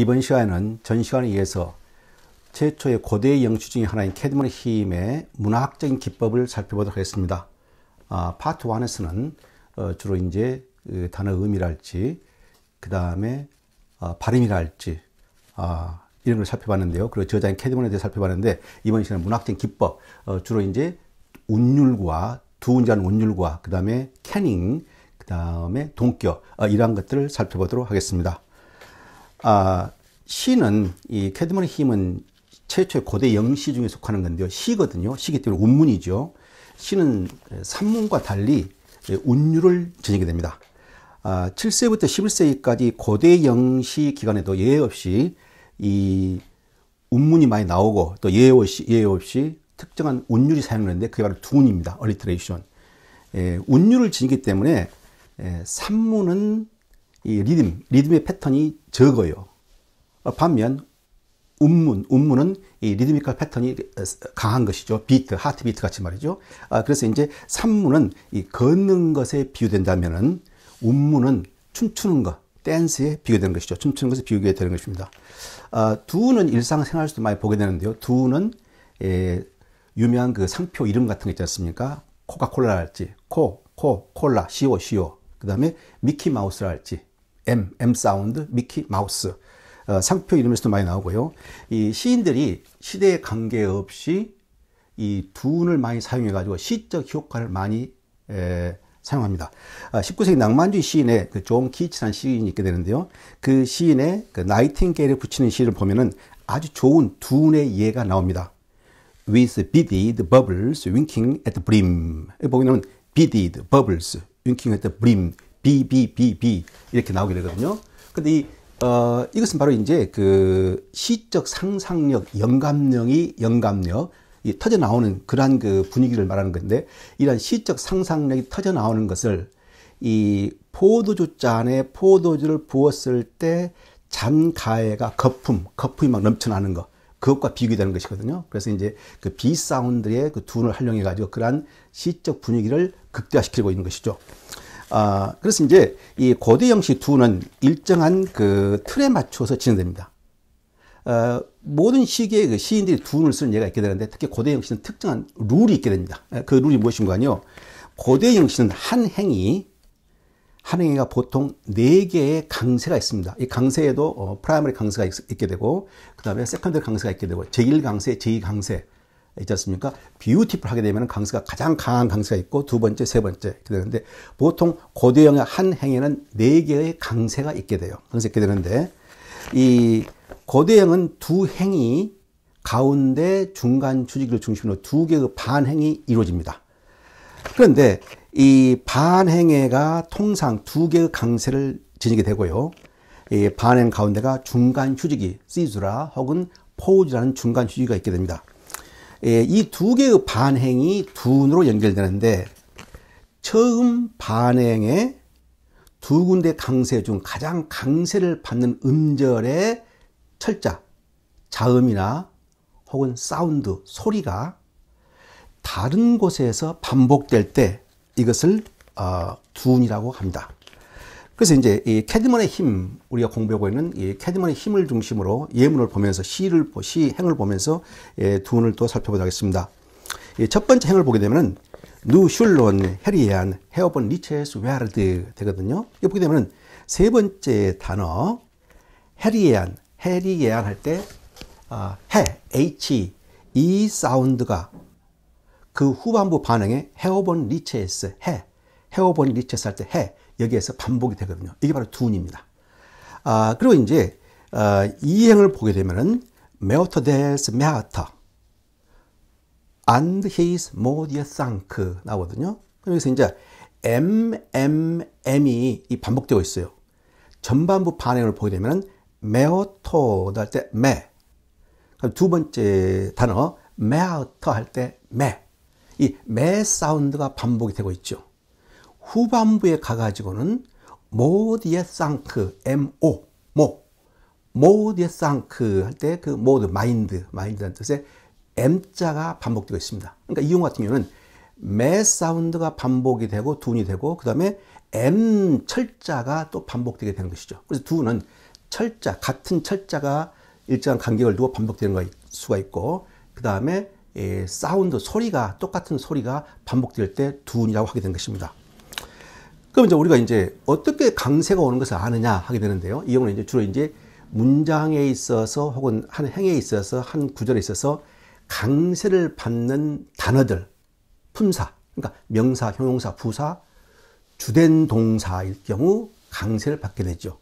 이번 시간에는 전 시간에 이어서 최초의 고대 영시 중의 하나인 캐드먼 hymn의 문학적인 기법을 살펴보도록 하겠습니다. 아, 파트 1에서는 어, 주로 이제 그 단어 의미랄지, 그 다음에 어, 발음이랄지, 아, 이런 걸 살펴봤는데요. 그리고 저자인 캐드먼에 대해 살펴봤는데, 이번 시간에 문학적인 기법, 어, 주로 이제 운율과, 두 운자는 운율과, 그 다음에 kenning, 그 다음에 동격, 어, 이러한 것들을 살펴보도록 하겠습니다. 아, 시는 이 캐드먼의 힘은 최초의 고대 영시 중에 속하는 건데요. 시거든요. 시기 때문에 운문이죠. 시는 산문과 달리 운율을 지니게 됩니다. 아, 7세부터 11세기까지 고대 영시 기간에도 예외 없이 이 운문이 많이 나오고 또 예외 없이, 예외 없이 특정한 운율이 사용되는데 그게 바로 둔입니다. 얼리트레이션. 예, 운율을 지니기 때문에 예, 산문은 이 리듬, 리듬의 패턴이 적어요. 반면 운문, 운문은 이 리드미컬 패턴이 강한 것이죠. 비트, heart beat 같이 말이죠. 아, 그래서 이제 산문은 이 걷는 것에 비유된다면은 운문은 춤추는 것, 댄스에 비유되는 것이죠. 춤추는 것에 비유가 되는 것입니다. 아, 두운은 일상생활에서도 많이 보게 되는데요. 두운은 에, 유명한 그 상표 이름 같은 거 있지 않습니까? 코카콜라랄지, 코, 코, 콜라, 시오, 시오. 그 다음에 미키마우스랄지, M, M 사운드, 미키 마우스. 어, 상표 이름에서도 많이 나오고요. 이 시인들이 시대에 관계없이 이 두운을 많이 사용해 가지고 시적 효과를 많이 에, 사용합니다. 아, 19세기 낭만주의 시인의 그 존 키츠라는 시인이 있게 되는데요. 그 시인의 그 나이팅게일에 부치는 시를 보면은 아주 좋은 둔의 예가 나옵니다. With beaded bubbles winking at the brim. 보면은 beaded bubbles winking at the brim. B, B, B, B 이렇게 나오게 되거든요. 근데 이 어, 이것은 바로 이제 그 시적 상상력, 영감력이 영감력, 이 터져 나오는 그러한 그 분위기를 말하는 건데, 이러한 시적 상상력이 터져 나오는 것을 이 포도주 잔에 포도주를 부었을 때 잔가해가 거품, 거품이 막 넘쳐나는 것. 그것과 비교되는 것이거든요. 그래서 이제 그 비사운드의 그 둔을 활용해 가지고 그러한 시적 분위기를 극대화시키고 있는 것이죠. 아, 그래서 이제 이 고대 형식 두는 일정한 그 틀에 맞춰서 진행됩니다. 어, 모든 시기에 그 시인들이 두을 쓰는 예가 있게 되는데 특히 고대 형식은 특정한 룰이 있게 됩니다. 그 룰이 무엇인가요? 고대 형식은 한 행위, 한 행위가 보통 네 개의 강세가 있습니다. 이 강세에도 어, primary 강세가 있, 게 되고, 그 다음에 secondary 강세가 있게 되고, 제1강세, 제2강세, 있지 않습니까? beautiful 하게 되면 강세가 가장 강한 강세가 있고 두 번째, 세 번째 이렇게 되는데 보통 고대영시의 한 행에는 네 개의 강세가 있게 돼요. 강세 있게 되는데 이 고대영시는 두 행이 가운데 중간 휴지를 중심으로 두 개의 반행이 이루어집니다. 그런데 이 반행회가 통상 두 개의 강세를 지니게 되고요. 이 반행 가운데가 중간 휴직이 시즈라 혹은 포우즈라는 중간 휴직이 있게 됩니다. 예, 이두 개의 반행이 둔으로 연결되는데 처음 반행의 두 군데 강세 중 가장 강세를 받는 음절의 철자, 자음이나 혹은 사운드, 소리가 다른 곳에서 반복될 때 이것을 어, 두운이라고 합니다. 그래서 이제 이 캐드먼의 hymn 우리가 공부하고 있는 이 캐드먼의 hymn을 중심으로 예문을 보면서 시를 시 행을 보면서 예, 두운을 또 살펴보도록 하겠습니다. 예, 첫 번째 행을 보게 되면은 Nu sculon herian heofonrices weard 되거든요. 이거 보게 되면은 세 번째 단어 herian herian 할 때 아, 해 h 이 sound가 그 후반부 반행에 heofonrices 해 heofonrices 할 때 해 여기에서 반복이 되거든요. 이게 바로 두운입니다. 아, 그리고 이제 어, 이 행을 보게 되면은 meotodes meahte ond his modgeþanc 나오거든요. 그래서 이제 M, M, M이 반복되고 있어요. 전반부 반행을 보게 되면 meotod 할때 메. 두 번째 단어 meahte 할 때 메. 이 메 sound가 반복이 되고 있죠. 후반부에 가가지고는 modgeþanc, M-O, 모. modgeþanc 할 때 그 mod, mind, mind라는 뜻의 M자가 반복되고 있습니다. 그러니까 이 경우 같은 경우는 메 sound가 반복이 되고 두운이 되고 그 다음에 M 철자가 또 반복되게 되는 것이죠. 그래서 두는 철자, 같은 철자가 일정한 간격을 두고 반복되는 수가 있고, 그 다음에 사운드, 소리가, 똑같은 소리가 반복될 때 두운이라고 하게 된 것입니다. 그럼 이제 우리가 이제 어떻게 강세가 오는 것을 아느냐 하게 되는데요. 이 경우는 이제 주로 이제 문장에 있어서 혹은 한 행에 있어서 한 구절에 있어서 강세를 받는 단어들, 품사, 그러니까 명사, 형용사, 부사, 주된 동사일 경우 강세를 받게 되죠.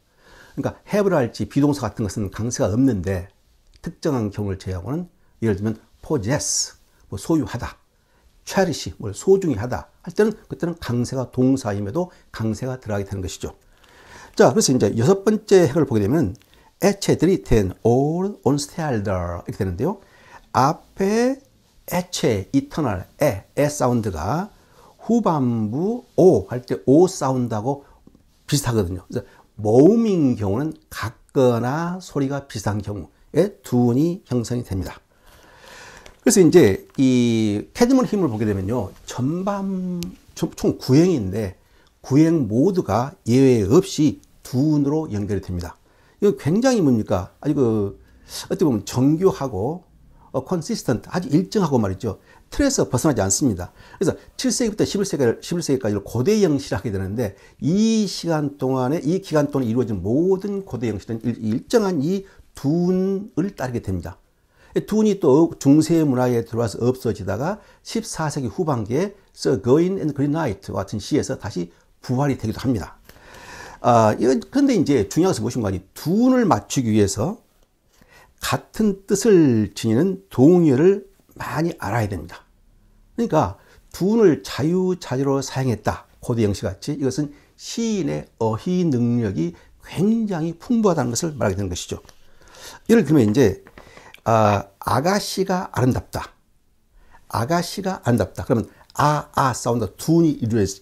그러니까 have를 할지 비동사 같은 것은 강세가 없는데 특정한 경우를 제외하고는 예를 들면 possess, 뭐 소유하다, cherish, 뭘 소중히 하다 할 때는 그때는 강세가 동사임에도 강세가 들어가게 되는 것이죠. 자, 그래서 이제 여섯 번째 핵을 보게 되면 애체들이 된 all on stelter 이렇게 되는데요. 앞에 ece, eternal, 에, 에 sound가 후반부 오 할 때 오 sound하고 비슷하거든요. 모음인 경우는 같거나 소리가 비슷한 경우에 두운이 형성이 됩니다. 그래서 이제 이 캐드먼 Hymn을 보게 되면요. 전반 총 9행인데 9행 모두가 예외 없이 두운으로 연결이 됩니다. 이거 굉장히 뭡니까? 아주 그 어떻게 보면 정교하고 어, consistent 아주 일정하고 말이죠. 틀에서 벗어나지 않습니다. 그래서 7세기부터 11세기, 11세기까지 고대 영시를 하게 되는데 이 시간 동안에 이 기간 동안에 이루어진 모든 고대 영시는 일정한 이 두운을 따르게 됩니다. 두운이 또 중세 문학에 들어와서 없어지다가 14세기 후반기에 Sir Gawain and Green Knight와 같은 시에서 다시 부활이 되기도 합니다. 아, 그런데 이제 중요한 것은 무엇인가 하니 둔을 맞추기 위해서 같은 뜻을 지니는 동의어를 많이 알아야 됩니다. 그러니까 둔을 자유자재로 사용했다. 고대 영시 같이 이것은 시인의 어휘 능력이 굉장히 풍부하다는 것을 말하게 되는 것이죠. 예를 들면 이제 아, 아가씨가 아름답다. 아가씨가 아름답다. 그러면 아, 아 사운드 둔이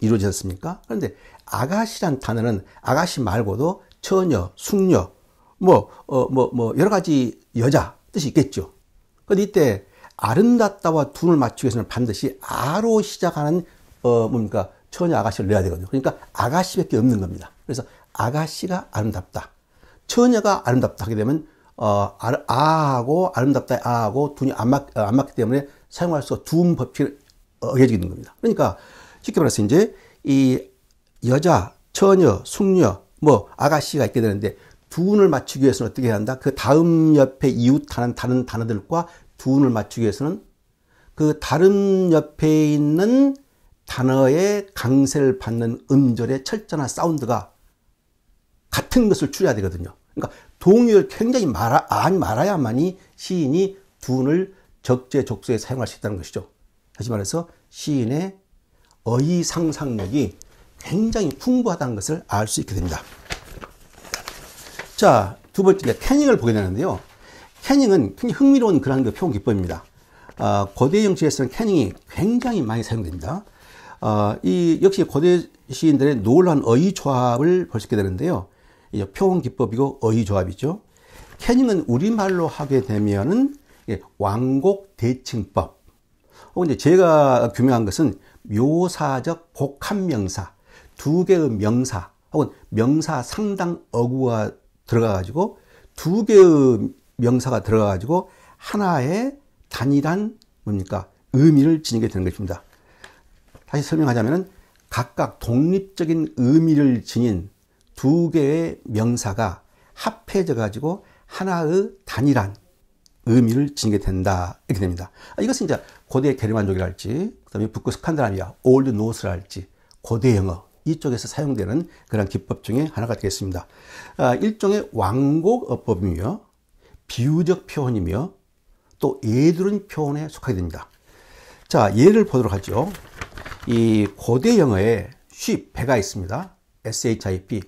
이루어졌습니까? 그런데 아가씨란 단어는 아가씨 말고도 처녀, 숙녀, 뭐, 어, 뭐, 뭐, 여러 가지 여자 뜻이 있겠죠. 그런데 이때 아름답다와 둔을 맞추기 위해서는 반드시 아로 시작하는, 어, 뭡니까, 처녀 아가씨를 넣어야 되거든요. 그러니까 아가씨밖에 없는 겁니다. 그래서 아가씨가 아름답다. 처녀가 아름답다 하게 되면, 어, 아, 아하고 아름답다 아하고 둔이 안, 맞, 어, 안 맞기 때문에 사용할 수 없어 둔 법칙을 어겨지는 겁니다. 그러니까 쉽게 말해서 이제 이 여자, 처녀, 숙녀, 뭐 아가씨가 있게 되는데 두운을 맞추기 위해서는 어떻게 해야 한다? 그 다음 옆에 이웃하는 다른 단어들과 두운을 맞추기 위해서는 그 다른 옆에 있는 단어의 강세를 받는 음절의 철자나 사운드가 같은 것을 줄여야 되거든요. 그러니까 동의를 굉장히 말아, 안 말아야만이 시인이 두운을 적재적소에 사용할 수 있다는 것이죠. 다시 말해서 시인의 어휘 상상력이 굉장히 풍부하다는 것을 알 수 있게 됩니다. 자, 두 번째, 캐닝을 보게 되는데요. 캐닝은 굉장히 흥미로운 그런 그 표현 기법입니다. 어, 고대 영시에서는 캐닝이 굉장히 많이 사용됩니다. 어, 이 역시 고대 시인들의 놀라운 어휘 조합을 볼 수 있게 되는데요. 이 표현 기법이고 어휘 조합이죠. 캐닝은 우리말로 하게 되면은 왕곡 대칭법. 혹은 이제 제가 규명한 것은 묘사적 복합명사. 두 개의 명사 혹은 명사 상당 어구가 들어가 가지고 두 개의 명사가 들어가 가지고 하나의 단일한 뭡니까 의미를 지니게 되는 것입니다. 다시 설명하자면 각각 독립적인 의미를 지닌 두 개의 명사가 합해져 가지고 하나의 단일한 의미를 지니게 된다 이렇게 됩니다. 이것은 이제 고대 게르만족이랄지 그다음에 북구 스칸드나비아 Old Norse랄지 고대 영어 이쪽에서 사용되는 그런 기법 중에 하나가 되겠습니다. 아, 일종의 완곡 어법이며 비유적 표현이며 또 예두른 표현에 속하게 됩니다. 자, 예를 보도록 하죠. 이 고대 영어에 쉽, 배가 있습니다. SHIP.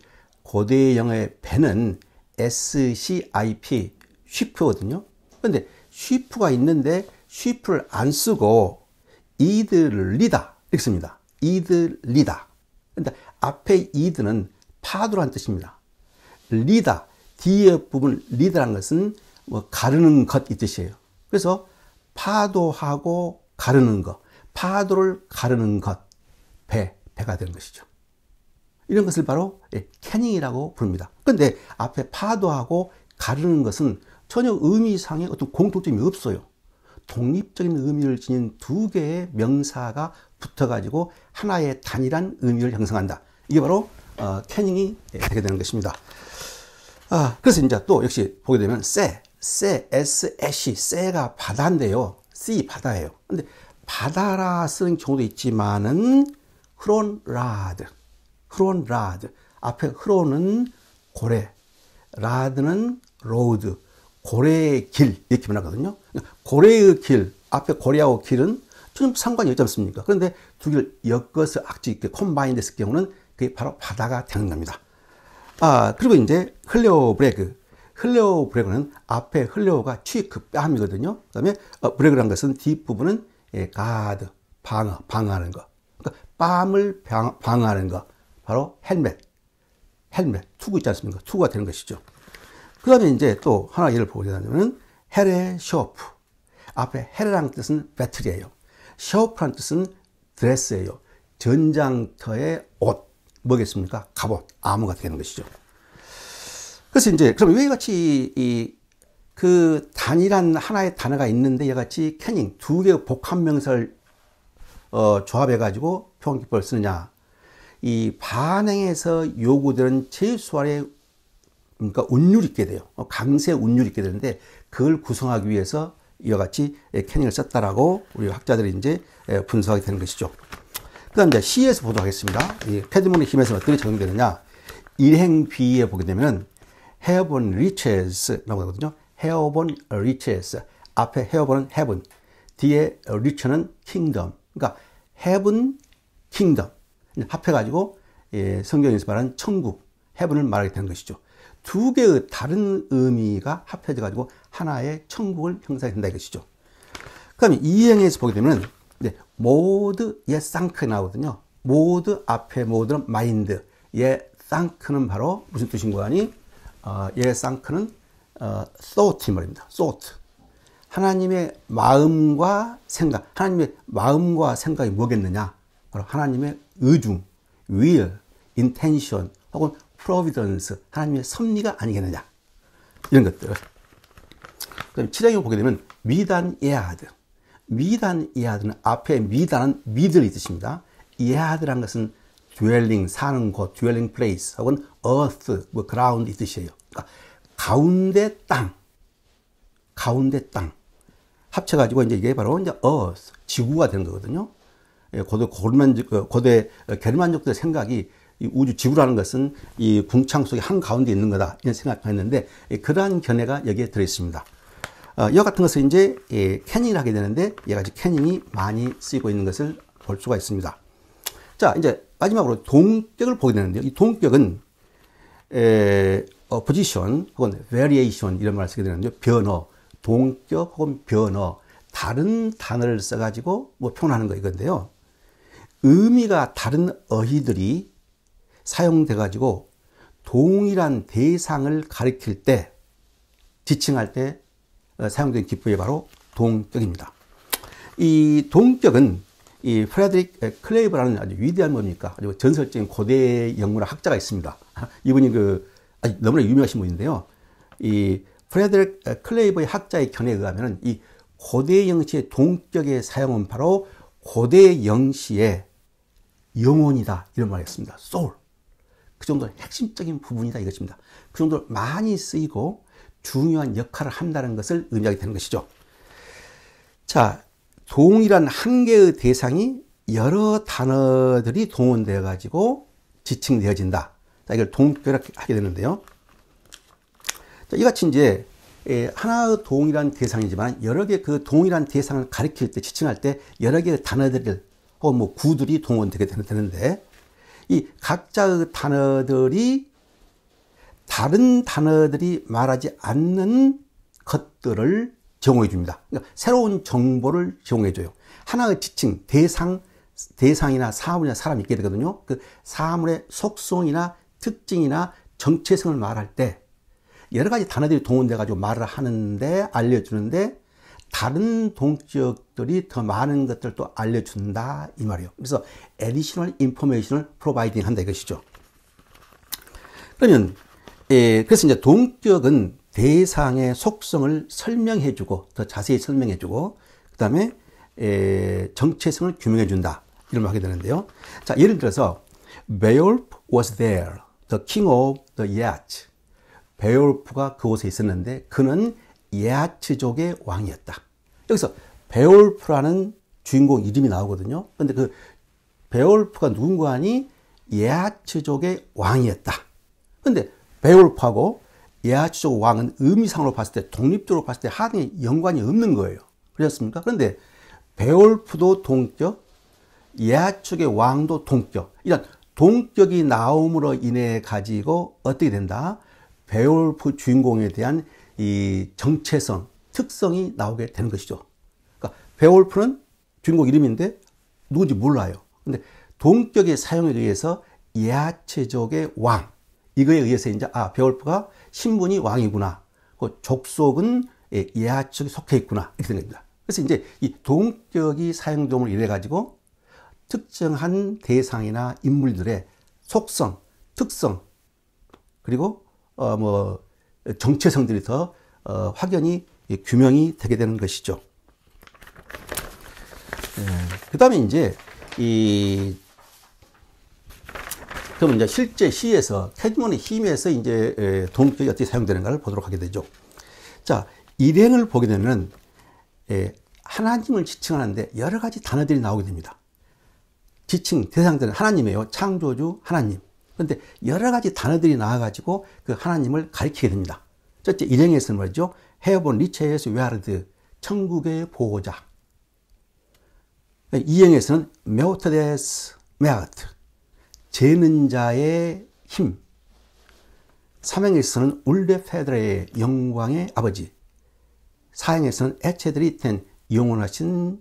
고대 영어의 배는 SCIP, 쉬프거든요. 그런데 쉬프가 있는데 쉬프를 안 쓰고 이들리다 이렇게 씁니다. 이들리다. 근데 앞에 이드는 파도란 뜻입니다. 리다, 뒤에 부분 리다라는 것은 뭐 가르는 것 이 뜻이에요. 그래서 파도하고 가르는 것, 파도를 가르는 것, 배, 배가 되는 것이죠. 이런 것을 바로 예, 캐닝이라고 부릅니다. 그런데 앞에 파도하고 가르는 것은 전혀 의미상의 어떤 공통점이 없어요. 독립적인 의미를 지닌 두 개의 명사가 붙어가지고 하나의 단일한 의미를 형성한다. 이게 바로 어, kenning이 되게 되는 것입니다. 아, 그래서 이제 또 역시 보게 되면 sæ, sæ, S, ash, sæ가 바다인데요. sea 바다예요. 근데 바다라 쓰는 경우도 있지만은 hronrad, hron rad. 앞에 hron은 고래, rad는 road, 고래의 길 이렇게 변하거든요. 고래의 길, 앞에 고래하고 길은 좀 상관이 없지 않습니까? 그런데 두 개를 엮어서 억지 있게 combine 됐을 경우는 그게 바로 바다가 되는 겁니다. 아, 그리고 이제 hleor berg. hleor berg는 앞에 hleor가 cheek 뺨이거든요. 그 다음에 어, berg란 것은 뒷 부분은 예, 가드, 방어, 방어하는 거. 그러니까 뺨을 방, 방어하는 거. 바로 헬멧. 헬멧. 투구 있지 않습니까? 투구가 되는 것이죠. 그 다음에 이제 또 하나 예를 보게 되면 here sceorp. 앞에 here란 뜻은 battle이에요. sceorp란 뜻은 dress예요. 전장터의 옷. 뭐겠습니까? 갑옷, 아무가 되는 것이죠. 그래서 이제, 그럼 왜 같이 이, 그 단일한 하나의 단어가 있는데 이같이 kenning, 두 개의 복합 명사를 어, 조합해 가지고 표현기법을 쓰느냐. 이 반행에서 요구되는 최소한의 그러니까 운율이 있게 돼요. 어, 강세 운율이 있게 되는데 그걸 구성하기 위해서 이와 같이 캐닝을 썼다라고 우리 학자들이 이제 분석하게 되는 것이죠. 그 다음 이제 C에서 보도록 하겠습니다. 이 패드문의 힘에서 어떻게 적용되느냐. 일행 B에 보게 되면 on riches라고 하거든요. on riches. 앞에 on heaven. 뒤에 rich는 kingdom. 그러니까 heaven, kingdom. 합해가지고 예, 성경에서 말하는 천국, heaven을 말하게 되는 것이죠. 두 개의 다른 의미가 합해져가지고 하나의 천국을 형성한다 이것이죠. 그 다음에 이행에서 보게 되면 네, 모드 예 쌍크 나오거든요. 모드 앞에 모드는 마인드, 예 쌍크는 바로 무슨 뜻인가 하니 어, 예 쌍크는 어, thought 말입니다. thought. 하나님의 마음과 생각, 하나님의 마음과 생각이 뭐겠느냐? 바로 하나님의 의중, will, intention, 혹은 providence, 하나님의 섭리가 아니겠느냐? 이런 것들. 그럼 7장에 보게 되면 미단 예하드. 미단 예하드는 앞에 미단은 미들이 뜻입니다. 예하드란 것은 dwelling, 사는 곳, dwelling place, 혹은 earth, 뭐 ground 이 뜻이에요. 그러니까 가운데 땅, 가운데 땅. 합쳐가지고 이제 이게 바로 이제 earth, 지구가 되는 거거든요. 예, 고대 고르만 고대 게르만족들의 생각이 이 우주 지구라는 것은 이 궁창 속에 한 가운데 있는 거다 이런 생각했는데 그러한 견해가 여기에 들어 있습니다. 어, 이와 같은 것을 이제 예, 캐닝을 하게 되는데 얘가 지금 캐닝이 많이 쓰이고 있는 것을 볼 수가 있습니다. 자 이제 마지막으로 동격을 보게 되는데요. 이 동격은 에, apposition 혹은 variation 이런 말을 쓰게 되는데요. 변어, 동격 혹은 변어 다른 단어를 써가지고 뭐 표현하는 거 이건데요. 의미가 다른 어휘들이 사용돼 가지고 동일한 대상을 가리킬 때 지칭할 때 어, 사용된 기법이 바로 동격입니다. 이 동격은 이 프레드릭 클레이브라는 아주 위대한 뭡니까? 아주 전설적인 고대 영문학 학자가 있습니다. 이분이 그 너무나 유명하신 분인데요. 이 프레드릭 클레이브의 학자의 견해에 의하면 이 고대 영시의 동격의 사용은 바로 고대 영시의 영혼이다 이런 말이었습니다. soul. 그 정도 핵심적인 부분이다 이것입니다. 그 정도로 많이 쓰이고 중요한 역할을 한다는 것을 의미하게 되는 것이죠. 자, 동일한 한 개의 대상이 여러 단어들이 동원되어 가지고 지칭되어진다. 자, 이걸 동결하게 하게 되는데요. 자, 이같이 이제 예, 하나의 동일한 대상이지만 여러 개 그 동일한 대상을 가리킬 때 지칭할 때 여러 개의 단어들 혹은 뭐 구들이 동원되게 되는데 이 각자의 단어들이 다른 단어들이 말하지 않는 것들을 제공해 줍니다. 그러니까 새로운 정보를 제공해 줘요. 하나의 지칭, 대상, 대상이나 사물이나 사람이 있게 되거든요. 그 사물의 속성이나 특징이나 정체성을 말할 때 여러 가지 단어들이 동원돼 가지고 말을 하는데 알려주는데 다른 동지역들이 더 많은 것들도 알려준다 이 말이에요. 그래서 additional information을 providing 한다 이것이죠. 그러면 예, 그래서 이제 동격은 대상의 속성을 설명해주고 더 자세히 설명해주고 그 다음에 예, 정체성을 규명해준다 이런 말 하게 되는데요. 자 예를 들어서 Beowulf was there, the king of the Yacht. 베올프가 그곳에 있었는데 그는 예아츠족의 왕이었다. 여기서 베올프라는 주인공 이름이 나오거든요. 근데 그 베올프가 누군가 하니 예아츠족의 왕이었다. 근데 베올프하고 예아츠족 왕은 의미상으로 봤을 때 독립적으로 봤을 때 하등의 연관이 없는 거예요. 그렇습니까? 그런데 베올프도 동격, 예아츠족의 왕도 동격. 이런 동격이 나옴으로 인해 가지고 어떻게 된다? 베올프 주인공에 대한 이 정체성, 특성이 나오게 되는 것이죠. 그러니까 베올프는 주인공 이름인데 누군지 몰라요. 근데 동격의 사용에 의해서 예하체족의 왕 이거에 의해서 이제 아 베올프가 신분이 왕이구나. 그 족속은 예, 예하척에 속해 있구나 이렇게 된 겁니다. 그래서 이제 이 동격이 사용됨을 이래 가지고 특정한 대상이나 인물들의 속성, 특성 그리고 어, 뭐, 정체성들이 더, 어, 확연히 규명이 되게 되는 것이죠. 예, 그 다음에 이제, 이, 그럼 이제 실제 시에서, 캐드몬의 힘에서 이제 동격이 어떻게 사용되는가를 보도록 하게 되죠. 자, 일행을 보게 되면, 예, 하나님을 지칭하는데 여러 가지 단어들이 나오게 됩니다. 지칭 대상들은 하나님이에요. 창조주 하나님. 그런데 여러 가지 단어들이 나와가지고 그 하나님을 가리키게 됩니다. 첫째, 일행에서는 뭐죠? 헤어본 리체에서 웨하르드, 천국의 보호자. 이행에서는 meotodes meahte, 재는 자의 힘. 삼행에서는 wuldorfæder의 영광의 아버지. 사행에서는 ece drihten 영원하신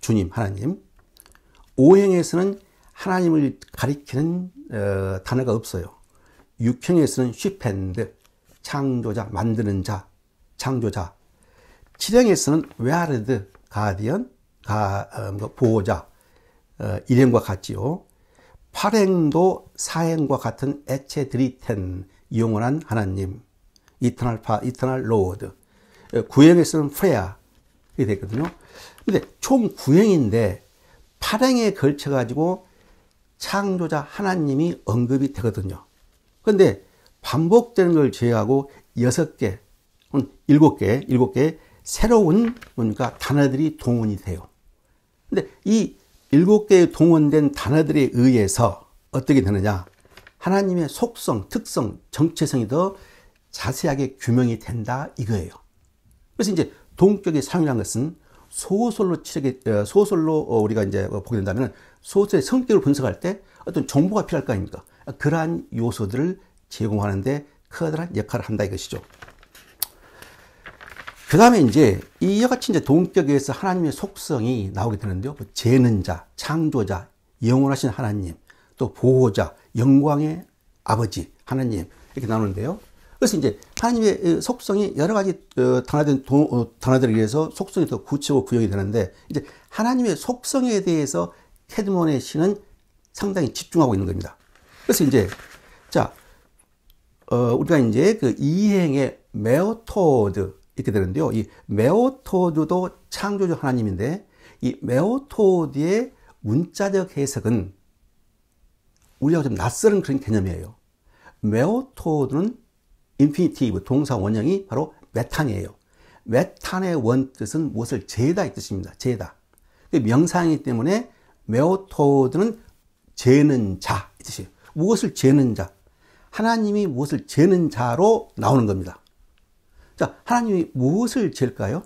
주님, 하나님. 오행에서는 하나님을 가리키는 어, 단어가 없어요. 육행에서는 scyppend, 창조자, 만드는 자, 창조자. 칠행에서는 weard, guardian, 가, 어, 뭐, 보호자, 어, 일행과 같지요. 팔행도 사행과 같은 ece drihten 영원한 하나님, eternal fa, eternal Lord. 어, 구행에서는 frea, 이게 됐거든요. 근데 총 구행인데, 팔행에 걸쳐가지고 창조자 하나님이 언급이 되거든요. 그런데 반복되는 걸 제외하고 여섯 개, 일곱 개, 일곱 개 새로운 뭔가 단어들이 동원이 돼요. 근데 이 일곱 개의 동원된 단어들에 의해서 어떻게 되느냐? 하나님의 속성, 특성, 정체성이 더 자세하게 규명이 된다 이거예요. 그래서 이제 동격의 사용이라는 것은 소설로 치게 어, 소설로 어, 우리가 이제 보게 된다면 소설의 성격을 분석할 때 어떤 정보가 필요할 거 아닙니까? 그러한 요소들을 제공하는데 커다란 역할을 한다 이것이죠. 그 다음에 이제 이와 같이 이제 동격에서 하나님의 속성이 나오게 되는데요. 뭐 재는 자, 창조자, 영원하신 하나님, 또 보호자, 영광의 아버지, 하나님 이렇게 나오는데요. 그래서 이제 하나님의 속성이 여러 가지 어, 단어들에 의해서 속성이 더 구체고 구형이 되는데 이제 하나님의 속성에 대해서 캐드몬의 시는 상당히 집중하고 있는 겁니다. 그래서 이제 자 어, 우리가 이제 그 이행의 meotod 이렇게 되는데요. 이 meotod도 창조주 하나님인데 이 meotod의 문자적 해석은 우리가 좀 낯설은 그런 개념이에요. meotod는 infinitive 동사 원형이 바로 metan이에요. metan의 원 뜻은 무엇을 재다 이 뜻입니다. 재다. 그 명사이기 때문에 Meotod는 재는 자 이 뜻이에요. 무엇을 재는 자? 하나님이 무엇을 재는 자로 나오는 겁니다. 자, 하나님이 무엇을 잴까요?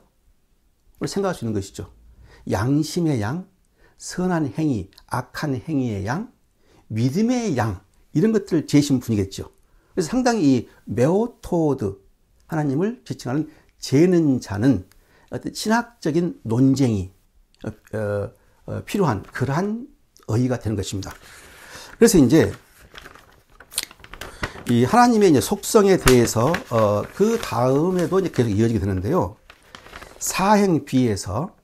우리 생각할 수 있는 것이죠. 양심의 양, 선한 행위, 악한 행위의 양, 믿음의 양, 이런 것들을 재신 분이겠죠. 그래서 상당히 이 Meotod, 하나님을 지칭하는 재는 자는 어떤 신학적인 논쟁이 어, 어, 어, 필요한 그러한 의의가 되는 것입니다. 그래서 이제 이 하나님의 이제 속성에 대해서 어, 그 다음에도 이제 계속 이어지게 되는데요. 사행 비에서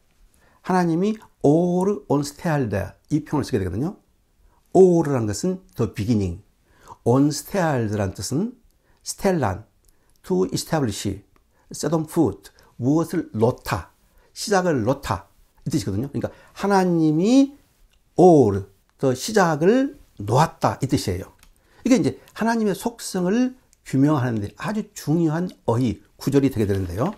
하나님이 오르 온스테알데 이 표현을 쓰게 되거든요. 오르라는 것은 the beginning, on stel라는 뜻은 스텔란, to establish, set on foot, 무엇을 놓다, 시작을 놓다 이 뜻이거든요. 그러니까 하나님이 all, 더 시작을 놓았다 이 뜻이에요. 이게 이제 하나님의 속성을 규명하는데 아주 중요한 어휘 구절이 되게 되는데요.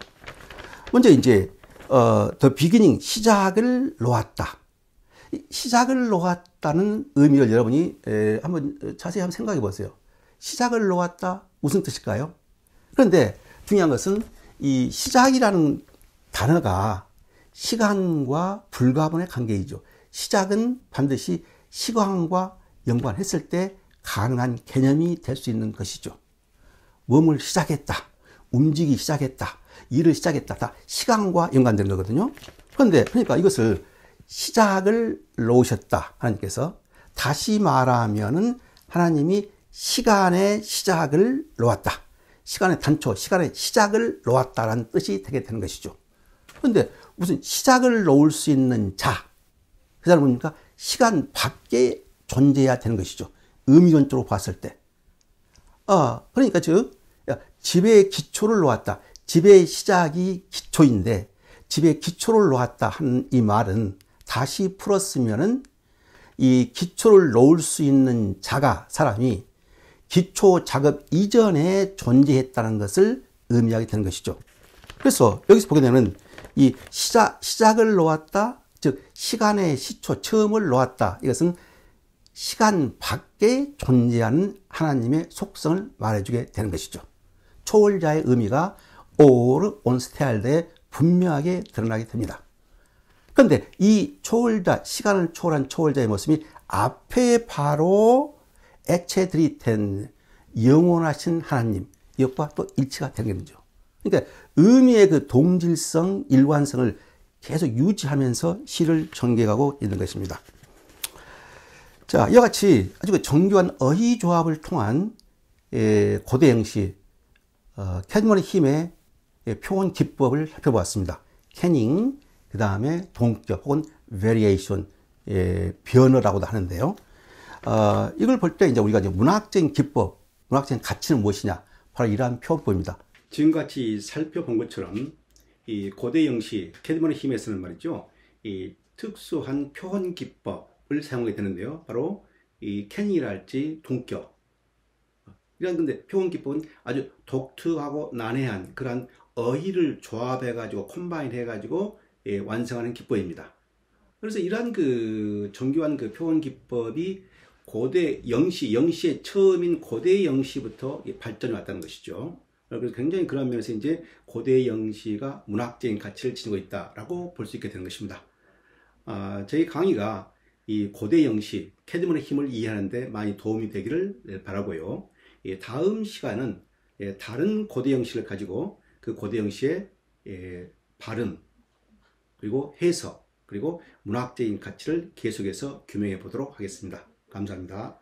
먼저 이제 어, the beginning 시작을 놓았다. 시작을 놓았 다는 의미를 여러분이 에, 한번 자세히 한번 생각해 보세요. 시작을 놓았다 무슨 뜻일까요? 그런데 중요한 것은 이 시작이라는 단어가 시간과 불가분의 관계이죠. 시작은 반드시 시간과 연관했을 때 가능한 개념이 될 수 있는 것이죠. 몸을 시작했다. 움직이기 시작했다. 일을 시작했다. 다 시간과 연관된 거거든요. 그런데 그러니까 이것을 시작을 놓으셨다. 하나님께서 다시 말하면은 하나님이 시간의 시작을 놓았다. 시간의 단초, 시간의 시작을 놓았다라는 뜻이 되게 되는 것이죠. 그런데 무슨 시작을 놓을 수 있는 자, 그 사람은 뭡니까? 시간 밖에 존재해야 되는 것이죠. 의미론적으로 봤을 때. 아, 그러니까 즉, 집의 기초를 놓았다. 집의 시작이 기초인데, 집의 기초를 놓았다 하는 이 말은 다시 풀었으면은 이 기초를 놓을 수 있는 자가, 사람이 기초 작업 이전에 존재했다는 것을 의미하게 되는 것이죠. 그래서 여기서 보게 되면 이 시작, 시작을 놓았다, 즉, 시간의 시초, 처음을 놓았다. 이것은 시간 밖에 존재하는 하나님의 속성을 말해주게 되는 것이죠. 초월자의 의미가 오르 온스테알드에 분명하게 드러나게 됩니다. 그런데 이 초월자, 시간을 초월한 초월자의 모습이 앞에 바로 액체들이 된 영원하신 하나님, 이것과 또 일치가 되는 거죠. 그러니까 의미의 그 동질성, 일관성을 계속 유지하면서 시를 전개하고 있는 것입니다. 자, 이와 같이 아주 그 정교한 어휘 조합을 통한 예, 고대 영시 어, 캐드먼의 힘의 예, 표현 기법을 살펴보았습니다. Kenning, 그 다음에 동격 혹은 variation, 예, 변어라고도 하는데요. 어, 이걸 볼 때 이제 우리가 이제 문학적인 기법, 문학적인 가치는 무엇이냐? 바로 이러한 표현법입니다. 지금같이 살펴본 것처럼 이 고대 영시 캐드먼의 hymn에서는 말이죠. 이 특수한 표현 기법 을 사용하게 되는데요. 바로 이 kenning이랄지 동격. 이런 근데 표현 기법은 아주 독특하고 난해한 그러한 어휘를 조합해 가지고 콤바인 해 가지고 예, 완성하는 기법입니다. 그래서 이러한 그 정교한 그 표현 기법이 고대 영시, 영시의 처음인 고대 영시부터 발전해 왔다는 것이죠. 그래서 굉장히 그런 면에서 이제 고대 영시가 문학적인 가치를 지니고 있다라고 볼 수 있게 되는 것입니다. 아, 저희 강의가 이 고대 영시, 캐드먼의 힘을 이해하는데 많이 도움이 되기를 바라고요. 다음 시간은 예, 다른 고대 영시를 가지고 그 고대 영시의 예, 발음, 그리고 해석, 그리고 문학적인 가치를 계속해서 규명해 보도록 하겠습니다. 감사합니다.